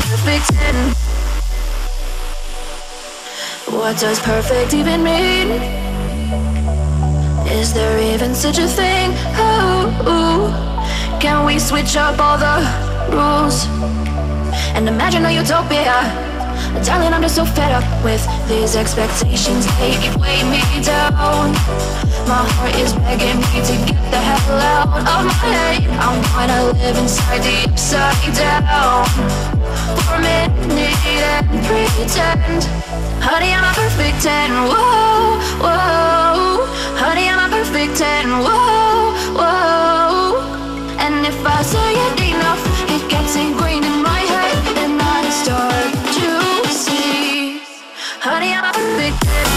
perfect 10? What does perfect even mean? Is there even such a thing? Ooh, can we switch up all the rules and imagine a utopia? Darling, I'm just so fed up with these expectations. They weigh me down. My heart is begging me to get the hell out of my head. I wanna live inside the upside down Honey, I'm a perfect ten, whoa, whoa. Honey, I'm a perfect ten, whoa, whoa. And if I say it enough, it gets ingrained in my head And I start to see. Honey, I'm a perfect ten.